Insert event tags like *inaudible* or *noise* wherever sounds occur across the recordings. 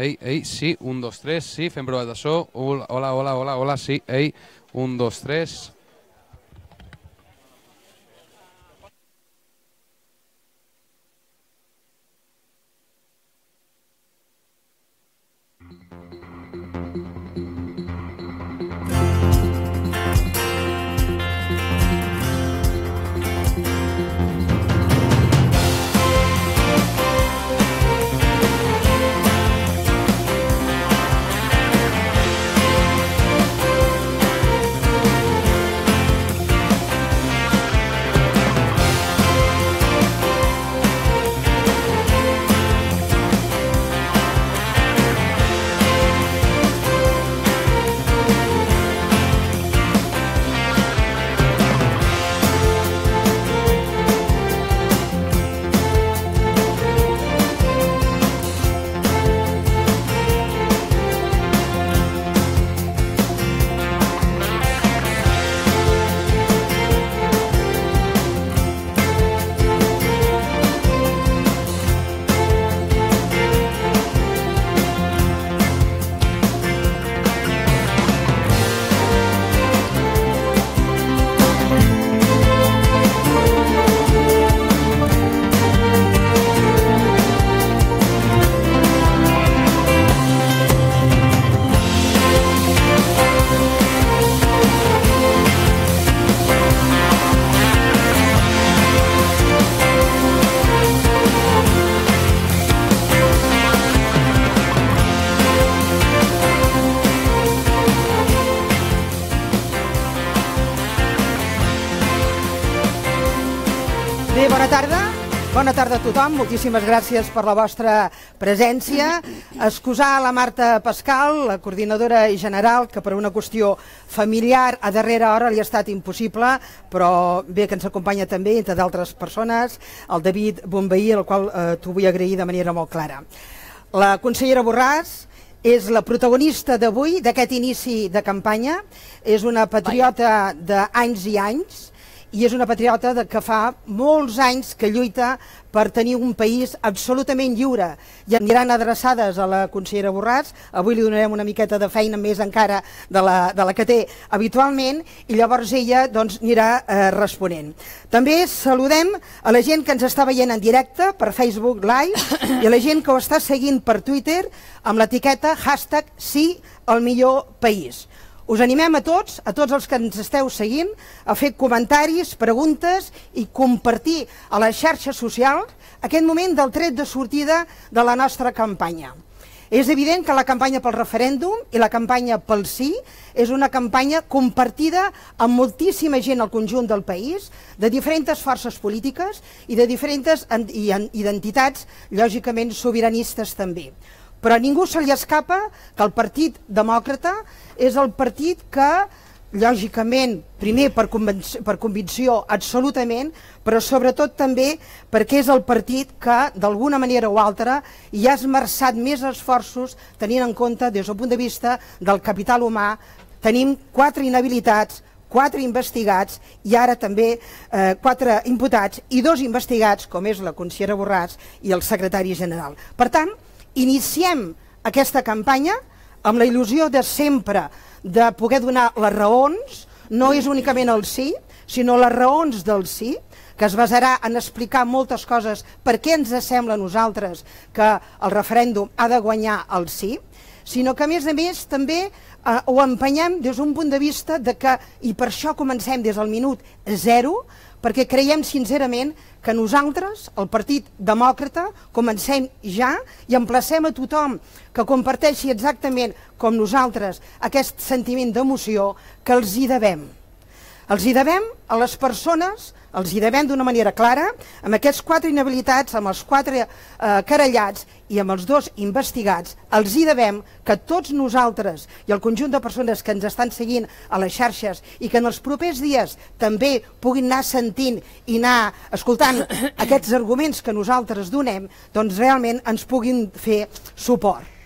ei, ei, sí, un, dos, tres, sí, fem proves de so. Hola, hola, hola, hola, sí, ei, un, dos, tres. Bona tarda a tothom, moltíssimes gràcies per la vostra presència. Excusar la Marta Pascal, la coordinadora general, que per una qüestió familiar a darrera hora li ha estat impossible, però bé que ens acompanya també, entre d'altres persones, el David Bombaí, el qual eh, t'ho vull agrair de manera molt clara. La consellera Borràs és la protagonista d'avui, d'aquest inici de campanya, és una patriota d'anys i anys, i és una patriota de que fa molts anys que lluita per tenir un país absolutament lliure. I aniran adreçades a la consellera Borràs, avui li donarem una miqueta de feina més encara de la, de la que té habitualment, i llavors ella doncs, anirà eh, responent. També saludem a la gent que ens està veient en directe per Facebook Live i a la gent que ho està seguint per Twitter amb l'etiqueta hashtag sí al millor país. Us animem a tots, a tots els que ens esteu seguint, a fer comentaris, preguntes i compartir a les xarxes socials aquest moment del tret de sortida de la nostra campanya. És evident que la campanya pel referèndum i la campanya pel sí és una campanya compartida amb moltíssima gent al conjunt del país, de diferents forces polítiques i de diferents identitats, lògicament sobiranistes també. Però a ningú se li escapa que el Partit Demòcrata és el partit que lògicament, primer per, per convicció absolutament, però sobretot també perquè és el partit que, d'alguna manera o altra, hi ha esmerçat més esforços tenint en compte, des del punt de vista del capital humà, tenim quatre inhabilitats, quatre investigats i ara també eh, quatre imputats i dos investigats, com és la consellera Borràs i el secretari general. Per tant, iniciem aquesta campanya amb la il·lusió de sempre de poder donar les raons, no és únicament el sí, sinó les raons del sí, que es basarà en explicar moltes coses per què ens sembla a nosaltres que el referèndum ha de guanyar el sí, sinó que a més a més també eh, ho empenyem des d'un punt de vista de que, i per això comencem des del minut zero, perquè creiem sincerament que nosaltres, el Partit Demòcrata, comencem ja i emplacem a tothom que comparteixi exactament com nosaltres aquest sentiment d'emoció que els hi devem. Els hi devem a les persones els hi devem d'una manera clara, amb aquests quatre inhabilitats, amb els quatre eh, carallats i amb els dos investigats, els hi devem que tots nosaltres i el conjunt de persones que ens estan seguint a les xarxes i que en els propers dies també puguin anar sentint i anar escoltant aquests arguments que nosaltres donem, doncs realment ens puguin fer suport.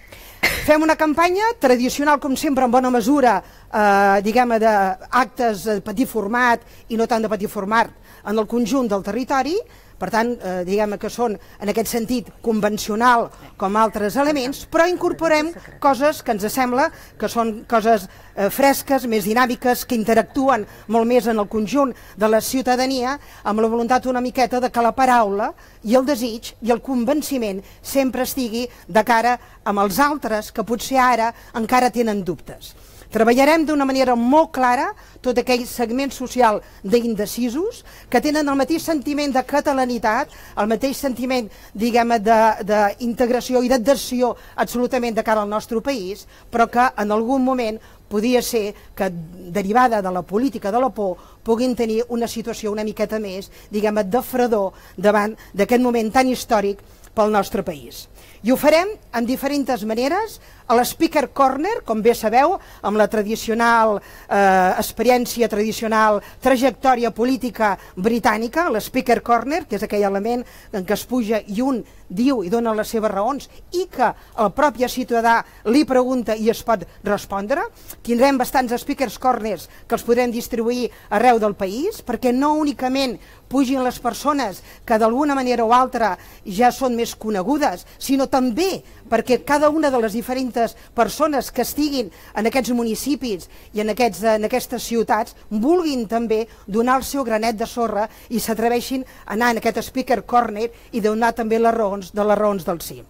Fem una campanya tradicional, com sempre, en bona mesura, eh, diguem d'actes de petit format i no tant de petit format, en el conjunt del territori, per tant, eh, diguem que són en aquest sentit convencional com altres elements, però incorporem coses que ens sembla que són coses eh, fresques, més dinàmiques, que interactuen molt més en el conjunt de la ciutadania, amb la voluntat una miqueta de que la paraula i el desig i el convenciment sempre estigui de cara amb els altres que potser ara encara tenen dubtes. Treballarem d'una manera molt clara tot aquell segment social d'indecisos que tenen el mateix sentiment de catalanitat, el mateix sentiment, diguem d'integració i d'adhesió absolutament de cara al nostre país, però que en algun moment podia ser que, derivada de la política de la por, puguin tenir una situació una miqueta més, diguem de fredor davant d'aquest moment tan històric pel nostre país. I ho farem en diferents maneres, a l'Speaker Corner, com bé sabeu, amb la tradicional eh, experiència, tradicional trajectòria política britànica, l'Speaker Corner, que és aquell element en què es puja i un diu i dona les seves raons i que el propi ciutadà li pregunta i es pot respondre. Tindrem bastants Speakers Corners que els podrem distribuir arreu del país, perquè no únicament pugin les persones que d'alguna manera o altra ja són més conegudes, sinó també perquè cada una de les diferents persones que estiguin en aquests municipis i en, aquests, en aquestes ciutats vulguin també donar el seu granet de sorra i s'atreveixin a anar en aquest speaker corner i donar també les raons de les raons del sí.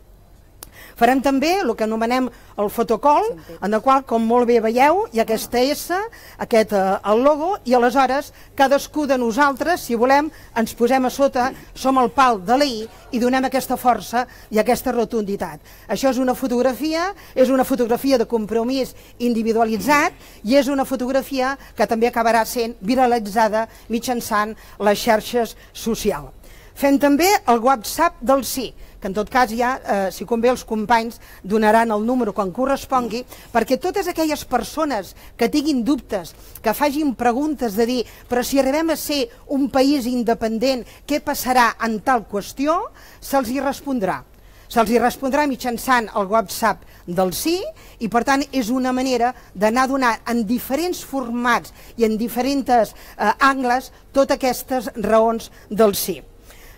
Farem també el que anomenem el fotocol, en el qual, com molt bé veieu, hi ha aquesta S, aquest eh, el logo, i aleshores cadascú de nosaltres, si volem, ens posem a sota, som el pal de la I i donem aquesta força i aquesta rotunditat. Això és una fotografia, és una fotografia de compromís individualitzat i és una fotografia que també acabarà sent viralitzada mitjançant les xarxes socials. Fem també el WhatsApp del sí, que en tot cas ja, eh, si convé, els companys donaran el número quan correspongui, perquè totes aquelles persones que tinguin dubtes, que facin preguntes de dir però si arribem a ser un país independent, què passarà en tal qüestió, se'ls hi respondrà. Se'ls hi respondrà mitjançant el WhatsApp del sí i per tant és una manera d'anar donant en diferents formats i en diferents eh, angles totes aquestes raons del sí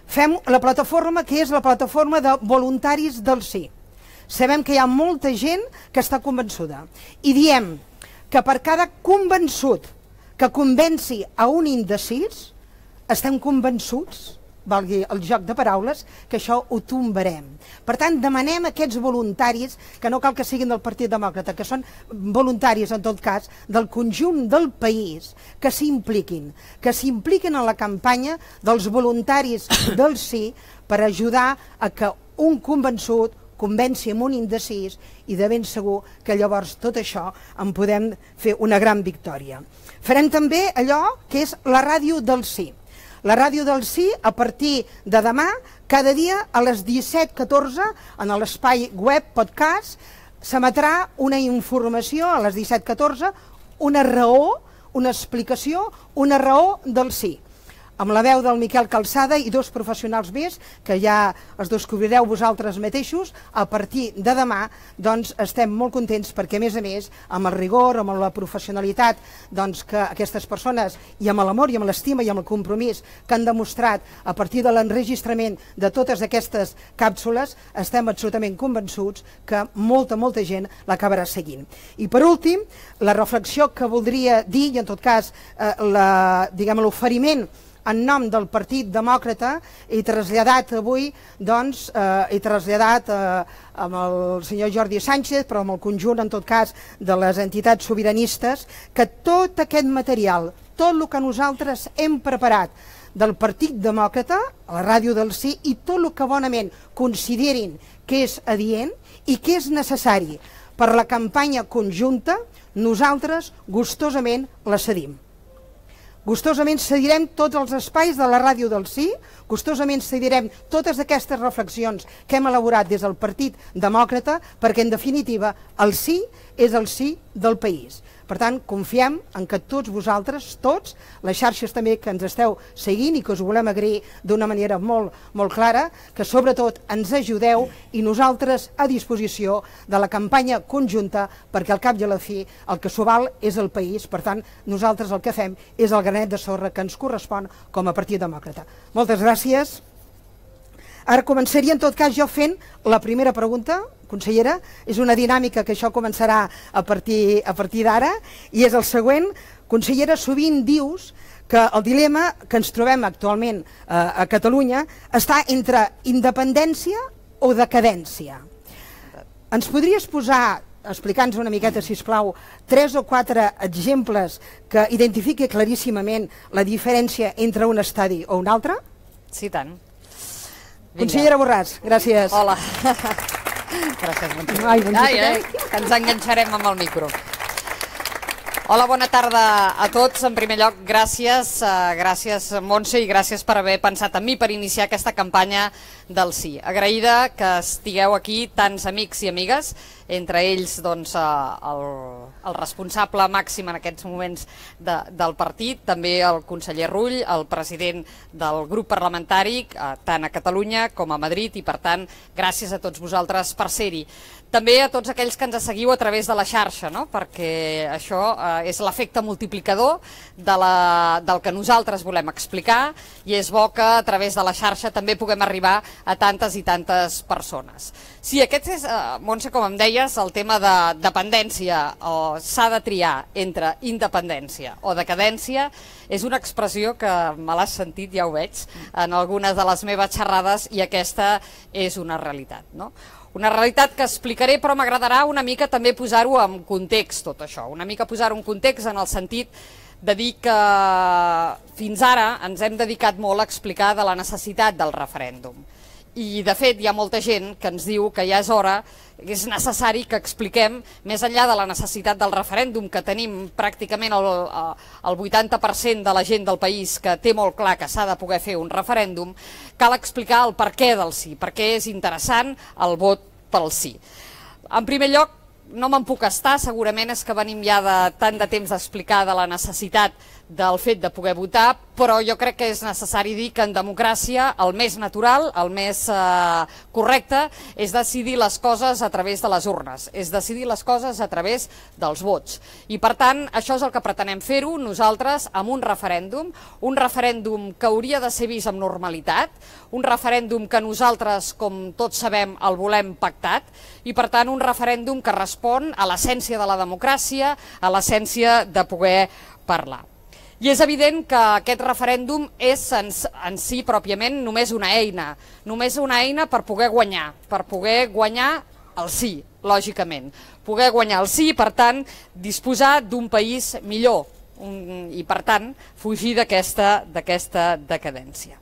fem la plataforma que és la plataforma de voluntaris del sí. Sabem que hi ha molta gent que està convençuda i diem que per cada convençut que convenci a un indecis, estem convençuts valgui el joc de paraules, que això ho tombarem. Per tant, demanem a aquests voluntaris, que no cal que siguin del Partit Demòcrata, que són voluntaris, en tot cas, del conjunt del país, que s'impliquin, que s'impliquin en la campanya dels voluntaris *coughs* del sí per ajudar a que un convençut convenci amb un indecis i de ben segur que llavors tot això en podem fer una gran victòria. Farem també allò que és la ràdio del sí. La ràdio del sí, a partir de demà, cada dia a les 17.14, en l'espai web podcast, s'emetrà una informació a les 17.14, una raó, una explicació, una raó del sí amb la veu del Miquel Calçada i dos professionals més, que ja els descobrireu vosaltres mateixos, a partir de demà doncs, estem molt contents perquè, a més a més, amb el rigor, amb la professionalitat doncs, que aquestes persones, i amb l'amor i amb l'estima i amb el compromís que han demostrat a partir de l'enregistrament de totes aquestes càpsules, estem absolutament convençuts que molta, molta gent l'acabarà seguint. I per últim, la reflexió que voldria dir, i en tot cas eh, l'oferiment en nom del Partit Demòcrata i traslladat avui, doncs, eh, i traslladat eh, amb el senyor Jordi Sánchez, però amb el conjunt, en tot cas, de les entitats sobiranistes, que tot aquest material, tot el que nosaltres hem preparat del Partit Demòcrata, a la ràdio del sí, i tot el que bonament considerin que és adient i que és necessari per la campanya conjunta, nosaltres gustosament la cedim. Gustosament cedirem tots els espais de la ràdio del sí, gustosament cedirem totes aquestes reflexions que hem elaborat des del Partit Demòcrata, perquè en definitiva el sí és el sí del país. Per tant, confiem en que tots vosaltres, tots, les xarxes també que ens esteu seguint i que us volem agrair d'una manera molt, molt clara, que sobretot ens ajudeu i nosaltres a disposició de la campanya conjunta perquè al cap i a la fi el que s'ho val és el país. Per tant, nosaltres el que fem és el granet de sorra que ens correspon com a Partit Demòcrata. Moltes gràcies. Ara començaria en tot cas jo fent la primera pregunta, consellera, és una dinàmica que això començarà a partir, a partir d'ara, i és el següent. Consellera, sovint dius que el dilema que ens trobem actualment eh, a Catalunya està entre independència o decadència. Ens podries posar, explicant-nos una miqueta, si plau, tres o quatre exemples que identifiqui claríssimament la diferència entre un estadi o un altre? Sí, tant. Vinga. Consellera Borràs, gràcies. Hola. *laughs* gràcies, Montse. Ai, ai, ai, que ens enganxarem amb el micro. Hola, bona tarda a tots. En primer lloc, gràcies, uh, gràcies Montse i gràcies per haver pensat en mi per iniciar aquesta campanya del sí. Agraïda que estigueu aquí tants amics i amigues, entre ells doncs, uh, el, el responsable màxim en aquests moments de, del partit, també el conseller Rull, el president del grup parlamentari, uh, tant a Catalunya com a Madrid, i per tant, gràcies a tots vosaltres per ser-hi. També a tots aquells que ens seguiu a través de la xarxa, no? perquè això eh, és l'efecte multiplicador de la, del que nosaltres volem explicar i és bo que a través de la xarxa també puguem arribar a tantes i tantes persones. Sí, aquest és, eh, Montse, com em deies, el tema de dependència o s'ha de triar entre independència o decadència és una expressió que me l'has sentit, ja ho veig, en algunes de les meves xerrades i aquesta és una realitat. No? Una realitat que explicaré, però m'agradarà una mica també posar-ho en context, tot això. Una mica posar-ho en context en el sentit de dir que fins ara ens hem dedicat molt a explicar de la necessitat del referèndum. I, de fet, hi ha molta gent que ens diu que ja és hora és necessari que expliquem, més enllà de la necessitat del referèndum, que tenim pràcticament el, el 80% de la gent del país que té molt clar que s'ha de poder fer un referèndum, cal explicar el per què del sí, per què és interessant el vot pel sí. En primer lloc, no me'n puc estar, segurament és que venim ja de tant de temps d'explicar de la necessitat del fet de poder votar, però jo crec que és necessari dir que en democràcia el més natural, el més eh, correcte, és decidir les coses a través de les urnes, és decidir les coses a través dels vots. I per tant, això és el que pretenem fer-ho nosaltres amb un referèndum, un referèndum que hauria de ser vist amb normalitat, un referèndum que nosaltres, com tots sabem, el volem pactat, i per tant un referèndum que respon a l'essència de la democràcia, a l'essència de poder parlar. I és evident que aquest referèndum és en, en si pròpiament només una eina, només una eina per poder guanyar, per poder guanyar el sí, lògicament. Poder guanyar el sí, per tant, disposar d'un país millor un, i, per tant, fugir d'aquesta decadència.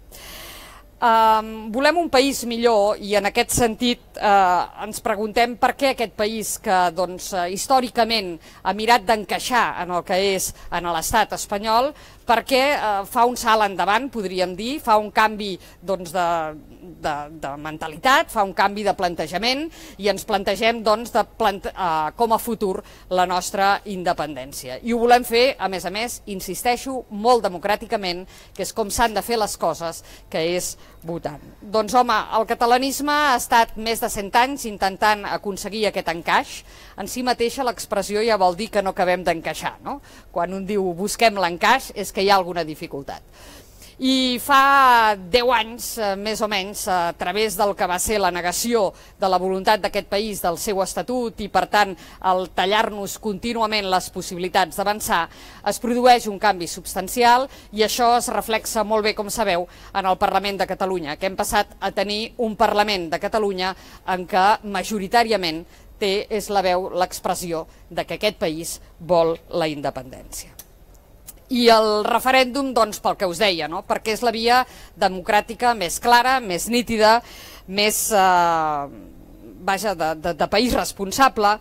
Volem un país millor i en aquest sentit uh, ens preguntem per què aquest país que doncs, uh, històricament ha mirat d'encaixar en el que és en l'estat espanyol, perquè uh, fa un salt endavant, podríem dir, fa un canvi doncs, de, de, de mentalitat, fa un canvi de plantejament i ens plantegem doncs, de plante uh, com a futur la nostra independència. I ho volem fer, a més a més, insisteixo, molt democràticament, que és com s'han de fer les coses, que és votant. Doncs home, el catalanisme ha estat més de 100 anys intentant aconseguir aquest encaix. En si mateixa l'expressió ja vol dir que no acabem d'encaixar. No? Quan un diu busquem l'encaix és que hi ha alguna dificultat i fa 10 anys, eh, més o menys, a través del que va ser la negació de la voluntat d'aquest país del seu estatut i, per tant, el tallar-nos contínuament les possibilitats d'avançar, es produeix un canvi substancial i això es reflexa molt bé, com sabeu, en el Parlament de Catalunya, que hem passat a tenir un Parlament de Catalunya en què majoritàriament té és la veu l'expressió de que aquest país vol la independència i el referèndum, doncs, pel que us deia, no? perquè és la via democràtica més clara, més nítida, més, eh, vaja, de, de, de país responsable,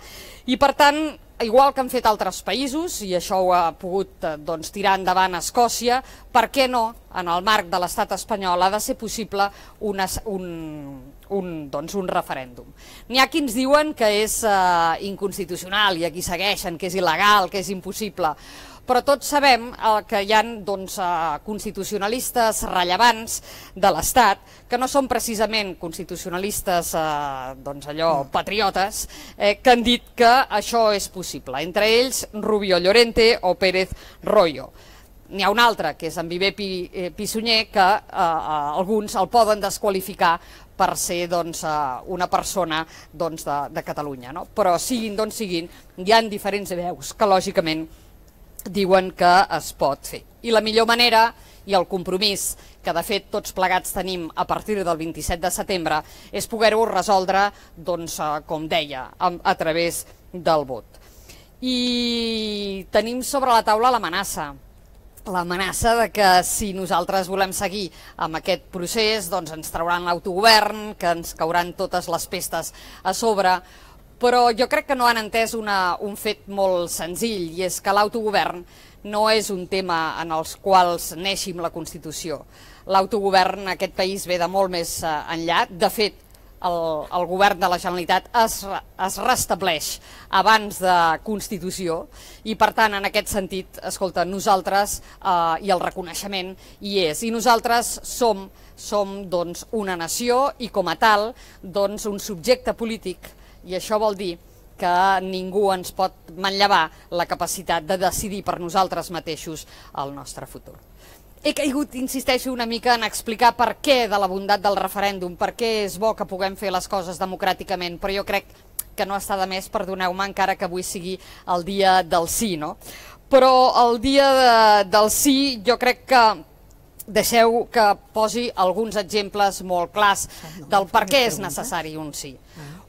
i per tant, igual que han fet altres països, i això ho ha pogut eh, doncs, tirar endavant a Escòcia, per què no, en el marc de l'estat espanyol, ha de ser possible una, un, un, doncs, un referèndum. N'hi ha qui ens diuen que és eh, inconstitucional i aquí segueixen, que és il·legal, que és impossible però tots sabem eh, que hi ha doncs, eh, constitucionalistes rellevants de l'Estat que no són precisament constitucionalistes eh, doncs allò patriotes eh, que han dit que això és possible, entre ells Rubio Llorente o Pérez Royo. N'hi ha un altre, que és en Viver Pi, eh, Pissunyer, que eh, eh, alguns el poden desqualificar per ser doncs, una persona doncs, de, de Catalunya. No? Però siguin d'on siguin, hi han diferents veus que lògicament diuen que es pot fer. I la millor manera i el compromís que de fet tots plegats tenim a partir del 27 de setembre és poder-ho resoldre, doncs, com deia, a, a través del vot. I tenim sobre la taula l'amenaça, l'amenaça de que si nosaltres volem seguir amb aquest procés doncs ens trauran l'autogovern, que ens cauran totes les pestes a sobre, però jo crec que no han entès una, un fet molt senzill i és que l'autogovern no és un tema en els quals neixi la Constitució. L'autogovern en aquest país ve de molt més eh, enllà. De fet, el, el govern de la Generalitat es, es restableix abans de Constitució i per tant en aquest sentit, escolta, nosaltres eh, i el reconeixement hi és i nosaltres som, som doncs, una nació i com a tal doncs, un subjecte polític i això vol dir que ningú ens pot manllevar la capacitat de decidir per nosaltres mateixos el nostre futur. He caigut, insisteixo, una mica en explicar per què de la bondat del referèndum, per què és bo que puguem fer les coses democràticament, però jo crec que no està de més, perdoneu-me, encara que avui sigui el dia del sí, no? Però el dia de, del sí jo crec que deixeu que posi alguns exemples molt clars del per què és necessari un sí.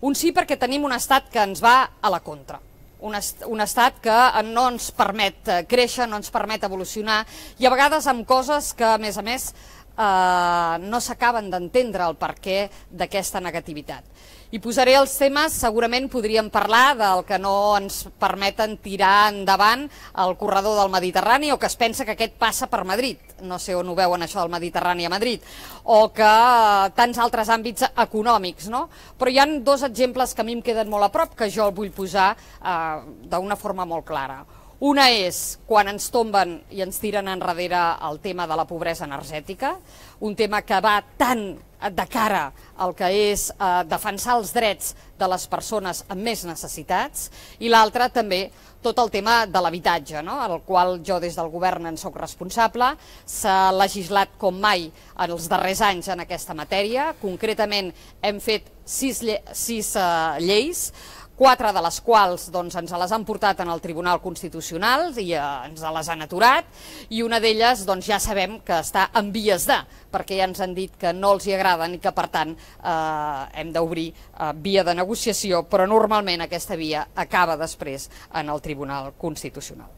Un sí perquè tenim un estat que ens va a la contra un, est un estat que no ens permet eh, créixer, no ens permet evolucionar i a vegades amb coses que, a més a més, eh, no s'acaben d'entendre el perquè d'aquesta negativitat. I posaré els temes, segurament podríem parlar del que no ens permeten tirar endavant el corredor del Mediterrani o que es pensa que aquest passa per Madrid, no sé on ho veuen això del Mediterrani a Madrid, o que eh, tants altres àmbits econòmics, no? Però hi han dos exemples que a mi em queden molt a prop que jo el vull posar eh, d'una forma molt clara. Una és quan ens tomben i ens tiren enrere el tema de la pobresa energètica, un tema que va tan de cara al que és eh, defensar els drets de les persones amb més necessitats, i l'altre també tot el tema de l'habitatge, no? el qual jo des del govern en sóc responsable. S'ha legislat com mai en els darrers anys en aquesta matèria. Concretament hem fet sis, lle sis uh, lleis, quatre de les quals doncs, ens les han portat en el Tribunal Constitucional i eh, ens les han aturat, i una d'elles doncs, ja sabem que està en vies de, perquè ja ens han dit que no els hi agraden i que per tant eh, hem d'obrir eh, via de negociació, però normalment aquesta via acaba després en el Tribunal Constitucional.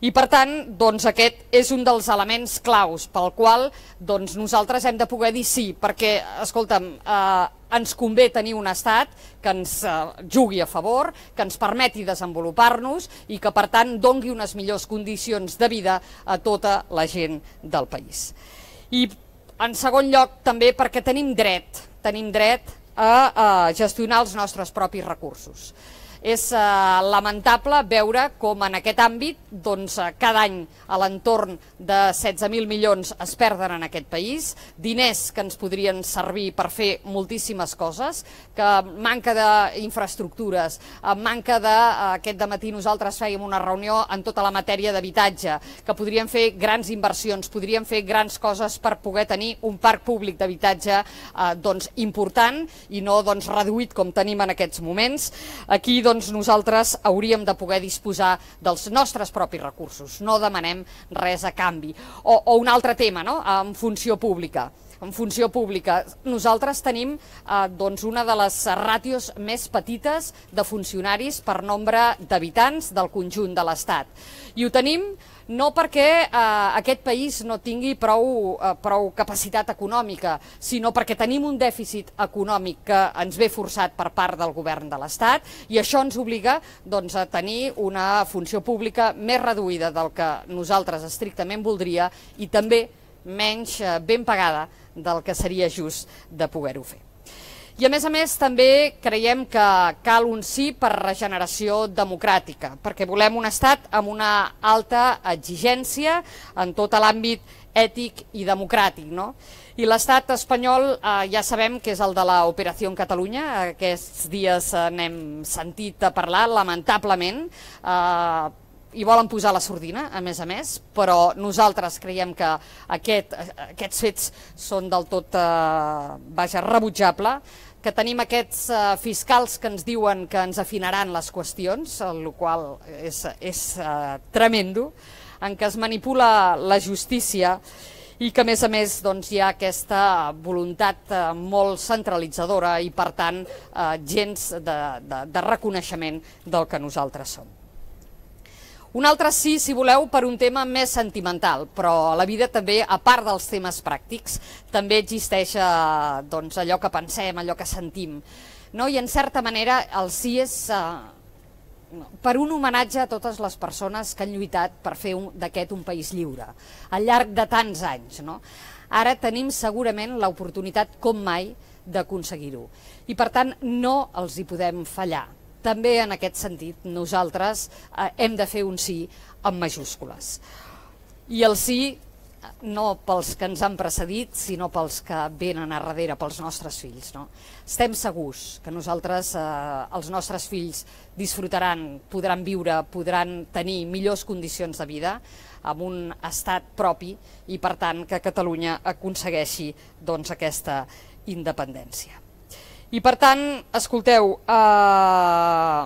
I per tant, doncs aquest és un dels elements claus pel qual doncs, nosaltres hem de poder dir sí, perquè, escolta'm, eh, ens convé tenir un estat que ens eh, jugui a favor, que ens permeti desenvolupar-nos i que per tant dongui unes millors condicions de vida a tota la gent del país. I en segon lloc, també perquè tenim dret, tenim dret a, a gestionar els nostres propis recursos. És eh, lamentable veure com en aquest àmbit doncs, eh, cada any a l'entorn de 16.000 milions es perden en aquest país, diners que ens podrien servir per fer moltíssimes coses, que manca d'infraestructures, eh, manca de... Eh, aquest matí nosaltres fèiem una reunió en tota la matèria d'habitatge, que podríem fer grans inversions, podríem fer grans coses per poder tenir un parc públic d'habitatge eh, doncs, important i no doncs, reduït com tenim en aquests moments. Aquí doncs, nosaltres hauríem de poder disposar dels nostres propis recursos, no demanem res a canvi. O, o un altre tema, no? en funció pública en funció pública. Nosaltres tenim eh, doncs una de les ràtios més petites de funcionaris per nombre d'habitants del conjunt de l'Estat. I ho tenim no perquè eh, aquest país no tingui prou, eh, prou capacitat econòmica, sinó perquè tenim un dèficit econòmic que ens ve forçat per part del govern de l'Estat i això ens obliga doncs, a tenir una funció pública més reduïda del que nosaltres estrictament voldria i també menys eh, ben pagada del que seria just de poder-ho fer. I a més a més també creiem que cal un sí per regeneració democràtica, perquè volem un estat amb una alta exigència en tot l'àmbit ètic i democràtic. No? I l'estat espanyol eh, ja sabem que és el de l'Operació Catalunya, aquests dies n'hem sentit a parlar, lamentablement, eh, i volen posar la sordina, a més a més, però nosaltres creiem que aquest, aquests fets són del tot, eh, vaja, rebutjable, que tenim aquests eh, fiscals que ens diuen que ens afinaran les qüestions, el qual és, és eh, tremendo, en què es manipula la justícia i que a més a més doncs, hi ha aquesta voluntat eh, molt centralitzadora i per tant eh, gens de, de, de reconeixement del que nosaltres som. Un altre sí, si voleu, per un tema més sentimental, però a la vida també, a part dels temes pràctics, també existeix eh, doncs, allò que pensem, allò que sentim. No? I en certa manera el sí és eh, per un homenatge a totes les persones que han lluitat per fer d'aquest un país lliure, al llarg de tants anys. No? Ara tenim segurament l'oportunitat, com mai, d'aconseguir-ho. I per tant no els hi podem fallar també en aquest sentit nosaltres eh, hem de fer un sí amb majúscules. I el sí no pels que ens han precedit, sinó pels que venen a darrere, pels nostres fills. No? Estem segurs que nosaltres, eh, els nostres fills, disfrutaran, podran viure, podran tenir millors condicions de vida amb un estat propi i, per tant, que Catalunya aconsegueixi doncs, aquesta independència. I per tant, escolteu, eh,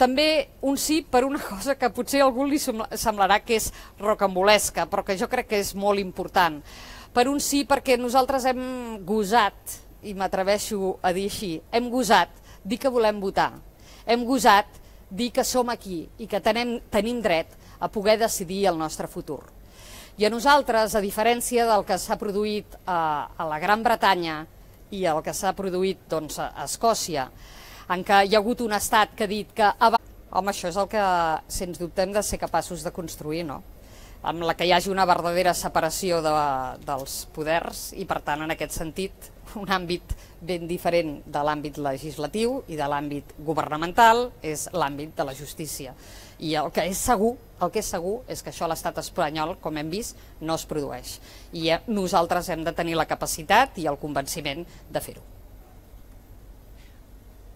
també un sí per una cosa que potser a algú li semblarà que és rocambolesca, però que jo crec que és molt important. Per un sí perquè nosaltres hem gosat, i m'atreveixo a dir així, hem gosat dir que volem votar. Hem gosat dir que som aquí i que tenem, tenim dret a poder decidir el nostre futur. I a nosaltres, a diferència del que s'ha produït a, a la Gran Bretanya, i el que s'ha produït doncs, a Escòcia, en què hi ha hagut un estat que ha dit que... Home, això és el que, sens dubte, hem de ser capaços de construir, no? amb la que hi hagi una verdadera separació de, dels poders i, per tant, en aquest sentit, un àmbit ben diferent de l'àmbit legislatiu i de l'àmbit governamental és l'àmbit de la justícia. I el que és segur, el que és segur és que això a l'estat espanyol, com hem vist, no es produeix. I eh, nosaltres hem de tenir la capacitat i el convenciment de fer-ho.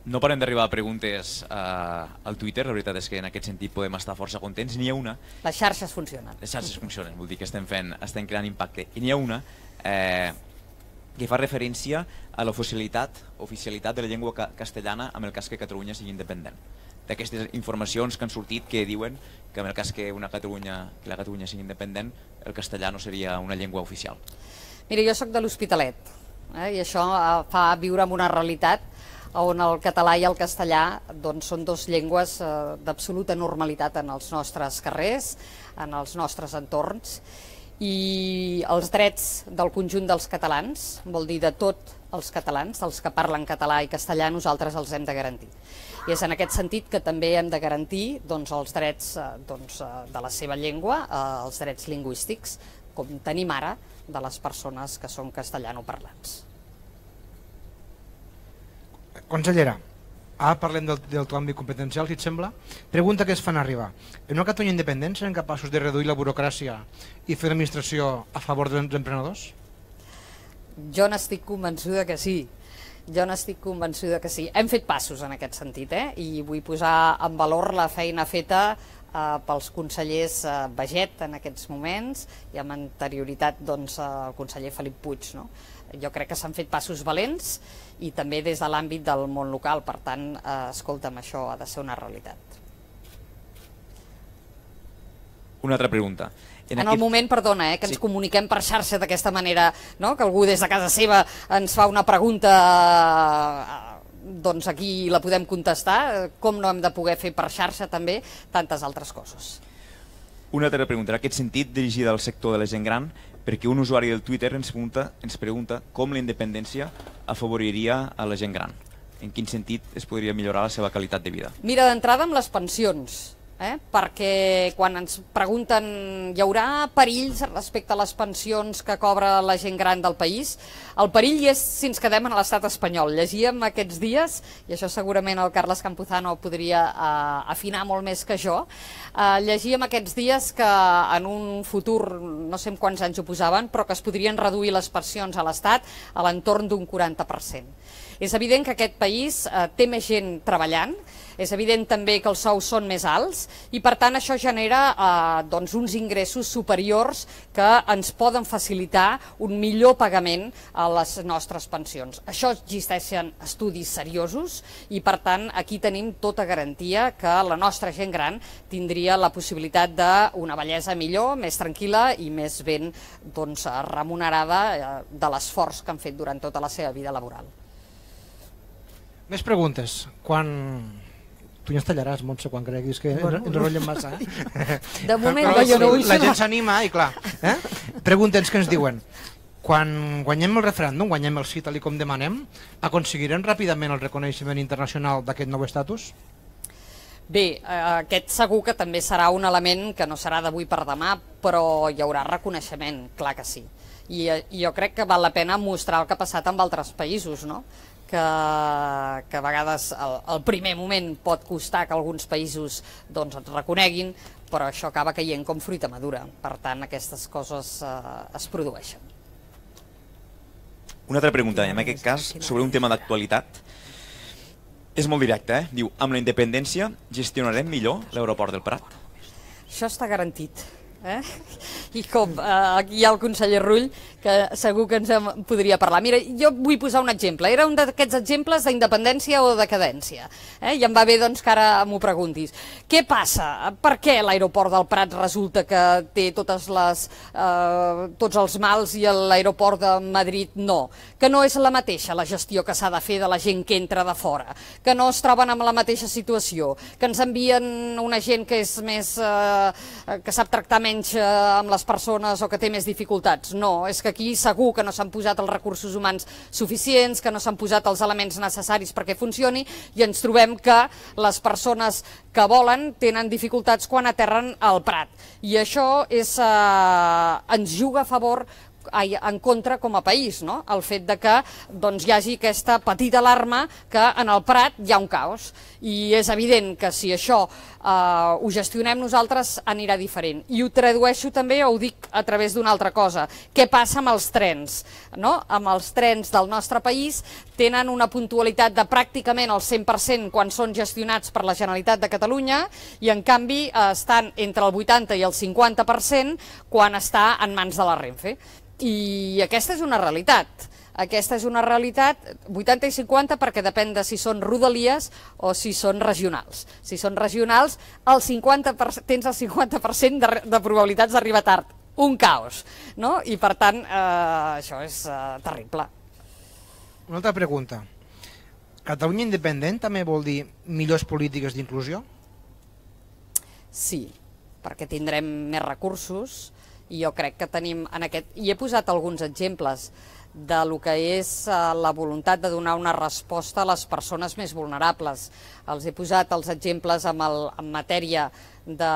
No parem d'arribar a preguntes eh, al Twitter, la veritat és que en aquest sentit podem estar força contents. N'hi ha una... Les xarxes funcionen. Les xarxes funcionen, vol dir que estem, fent, estem creant impacte. I n'hi ha una eh, que fa referència a l'oficialitat oficialitat de la llengua ca castellana amb el cas que Catalunya sigui independent d'aquestes informacions que han sortit que diuen que en el cas que, una Catalunya, que la Catalunya sigui independent, el castellà no seria una llengua oficial. Mira, jo sóc de l'Hospitalet eh, i això eh, fa viure en una realitat on el català i el castellà doncs, són dos llengües eh, d'absoluta normalitat en els nostres carrers, en els nostres entorns, i els drets del conjunt dels catalans, vol dir de tot els catalans, els que parlen català i castellà, nosaltres els hem de garantir. I és en aquest sentit que també hem de garantir doncs, els drets eh, doncs, eh, de la seva llengua, eh, els drets lingüístics, com tenim ara de les persones que són castellanoparlants. Consellera, ara parlem del, del teu àmbit competencial, si et sembla. Pregunta que es fan arribar. En una Catalunya independent serem capaços de reduir la burocràcia i fer l'administració a favor dels emprenedors? Jo n'estic convençuda que sí. Jo n'estic convençuda que sí. Hem fet passos en aquest sentit, eh? i vull posar en valor la feina feta eh, pels consellers eh, en aquests moments i amb anterioritat doncs, el conseller Felip Puig. No? Jo crec que s'han fet passos valents i també des de l'àmbit del món local, per tant, eh, escolta'm, això ha de ser una realitat. Una altra pregunta. En, en aquest... el moment, perdona, eh, que ens sí. comuniquem per xarxa d'aquesta manera, no? que algú des de casa seva ens fa una pregunta eh, doncs aquí la podem contestar, com no hem de poder fer per xarxa també tantes altres coses. Una altra pregunta, en aquest sentit dirigida al sector de la gent gran, perquè un usuari del Twitter ens pregunta, ens pregunta com la independència afavoriria a la gent gran. En quin sentit es podria millorar la seva qualitat de vida? Mira, d'entrada amb les pensions eh? perquè quan ens pregunten hi haurà perills respecte a les pensions que cobra la gent gran del país, el perill és si ens quedem en l'estat espanyol. Llegíem aquests dies, i això segurament el Carles Campuzano podria eh, afinar molt més que jo, eh, llegíem aquests dies que en un futur, no sé quants anys ho posaven, però que es podrien reduir les pensions a l'Estat a l'entorn d'un 40%. És evident que aquest país eh, té més gent treballant, és evident també que els sous són més alts i per tant això genera eh, doncs uns ingressos superiors que ens poden facilitar un millor pagament a les nostres pensions. Això existeixen estudis seriosos i per tant aquí tenim tota garantia que la nostra gent gran tindria la possibilitat d'una bellesa millor, més tranquil·la i més ben doncs, remunerada eh, de l'esforç que han fet durant tota la seva vida laboral. Més preguntes. Quan... Tu ja es tallaràs, Montse, quan creguis que bueno, ens enrotllen massa. Eh? *laughs* De moment Però, jo no vull La gent s'anima i clar. Eh? Pregunta'ns què ens diuen. Quan guanyem el referèndum, guanyem el sí tal com demanem, aconseguirem ràpidament el reconeixement internacional d'aquest nou estatus? Bé, eh, aquest segur que també serà un element que no serà d'avui per demà, però hi haurà reconeixement, clar que sí. I, eh, i jo crec que val la pena mostrar el que ha passat amb altres països, no? Que, que a vegades el, el primer moment pot costar que alguns països doncs, et reconeguin, però això acaba caient com fruita madura. Per tant, aquestes coses eh, es produeixen. Una altra pregunta, en aquest cas, sobre un tema d'actualitat. És molt directe, eh? Diu, amb la independència gestionarem millor l'aeroport del Prat? Això està garantit. Eh? I com eh, aquí hi ha el conseller Rull, que segur que ens en podria parlar. Mira, jo vull posar un exemple. Era un d'aquests exemples d'independència o decadència. Eh? I em va bé doncs, que ara m'ho preguntis. Què passa? Per què l'aeroport del Prat resulta que té totes les, eh, tots els mals i l'aeroport de Madrid no? Que no és la mateixa la gestió que s'ha de fer de la gent que entra de fora, que no es troben amb la mateixa situació, que ens envien una gent que és més... Eh, que sap tractar menys eh, amb les persones o que té més dificultats. No, és que aquí segur que no s'han posat els recursos humans suficients, que no s'han posat els elements necessaris perquè funcioni i ens trobem que les persones que volen tenen dificultats quan aterren al Prat. I això és, eh, ens juga a favor ai, en contra com a país, no? el fet de que doncs, hi hagi aquesta petita alarma que en el Prat hi ha un caos i és evident que si això eh, ho gestionem nosaltres anirà diferent. I ho tradueixo també o ho dic a través d'una altra cosa. Què passa amb els trens? No? Amb els trens del nostre país tenen una puntualitat de pràcticament el 100% quan són gestionats per la Generalitat de Catalunya i en canvi eh, estan entre el 80 i el 50% quan està en mans de la Renfe. I aquesta és una realitat. Aquesta és una realitat 80 i 50 perquè depèn de si són rodalies o si són regionals. Si són regionals, el 50%, tens el 50% de, de probabilitats d'arribar tard. Un caos. No? I per tant, eh, això és eh, terrible. Una altra pregunta. Catalunya independent també vol dir millors polítiques d'inclusió? Sí, perquè tindrem més recursos, i jo crec que tenim en aquest... I he posat alguns exemples de lo que és eh, la voluntat de donar una resposta a les persones més vulnerables. Els he posat els exemples amb el, en matèria de,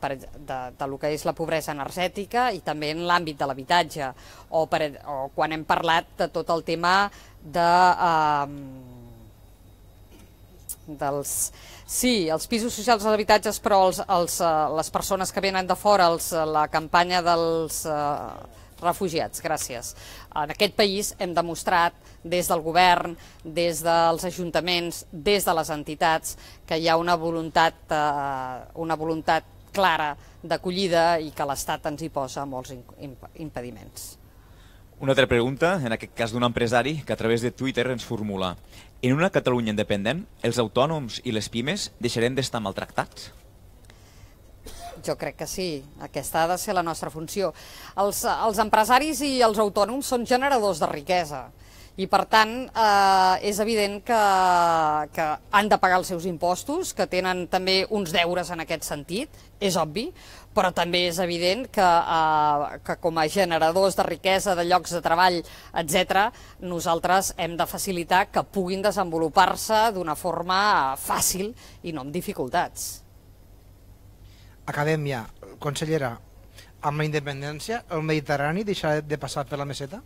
per, de, de lo que és la pobresa energètica i també en l'àmbit de l'habitatge o, per, o quan hem parlat de tot el tema de, eh, dels, Sí, els pisos socials dels habitatges, però els, els, uh, les persones que venen de fora, els, uh, la campanya dels uh, refugiats, gràcies. En aquest país hem demostrat des del govern, des dels ajuntaments, des de les entitats, que hi ha una voluntat, uh, una voluntat clara d'acollida i que l'Estat ens hi posa molts impediments. Una altra pregunta, en aquest cas d'un empresari, que a través de Twitter ens formula En una Catalunya independent, els autònoms i les pimes deixarem d'estar maltractats? Jo crec que sí, aquesta ha de ser la nostra funció. Els, els empresaris i els autònoms són generadors de riquesa i per tant eh, és evident que, que han de pagar els seus impostos, que tenen també uns deures en aquest sentit, és obvi, però també és evident que, eh, que com a generadors de riquesa, de llocs de treball, etc, nosaltres hem de facilitar que puguin desenvolupar-se d'una forma fàcil i no amb dificultats. Acadèmia, consellera, amb la independència el Mediterrani deixarà de passar per la meseta?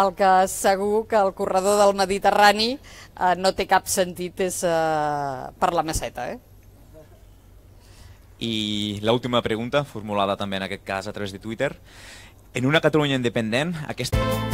El que segur que el corredor del Mediterrani eh, no té cap sentit és eh, per la meseta. Eh? I l'última pregunta, formulada també en aquest cas a través de Twitter. En una Catalunya independent, aquesta...